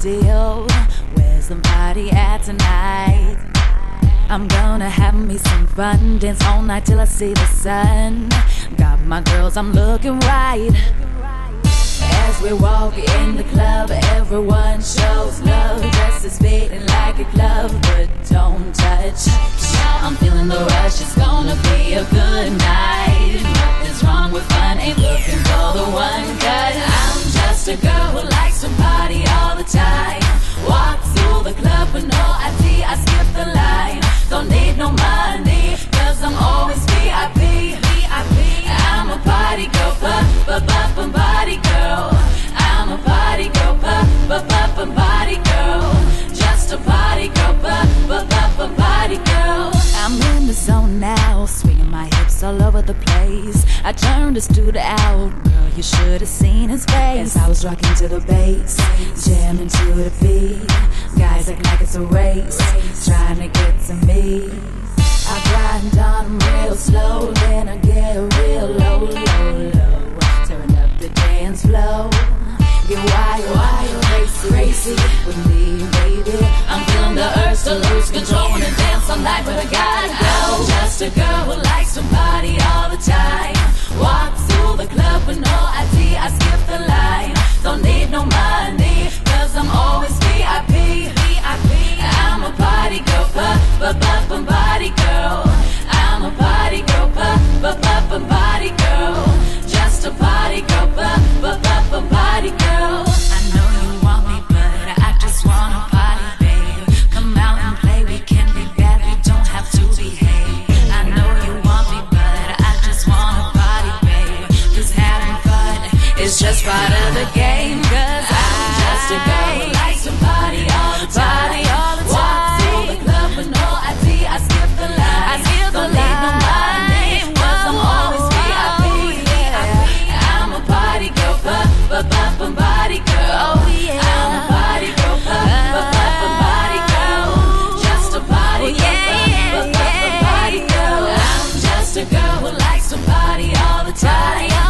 deal. Where's the party at tonight? I'm gonna have me some fun, dance all night till I see the sun. Got my girls, I'm looking right. As we walk in the club, everyone shows love. Dresses fitting like a glove, but don't touch. I'm feeling the rush, it's gonna be a good night. All over the place. I turned this dude out, girl, you should have seen his face. As I was rocking to the bass, jamming to the beat. Guys act like it's a race, trying to get to me. I grind on real slow, then I get real low, low, low. Tearing up the dance floor. Get wild, wild, crazy, crazy with me, baby. I'm feeling the urge to lose control and dance all night, but I gotta go. I'm just a girl just part of the game. Cause I'm just a girl who likes to party all the time. Party all the time. Walk through the club with no ID, I skip the line. I skip the line. Don't need nobody, cause I'm always oh, oh, VIP. Yeah. I'm a party girl, but, but, but, but, body girl. Oh, yeah. I'm a party girl, but, but, but, but, body girl. Just a party oh, girl, yeah, but, but, but, but, body girl. I'm just a girl who likes to party all the time.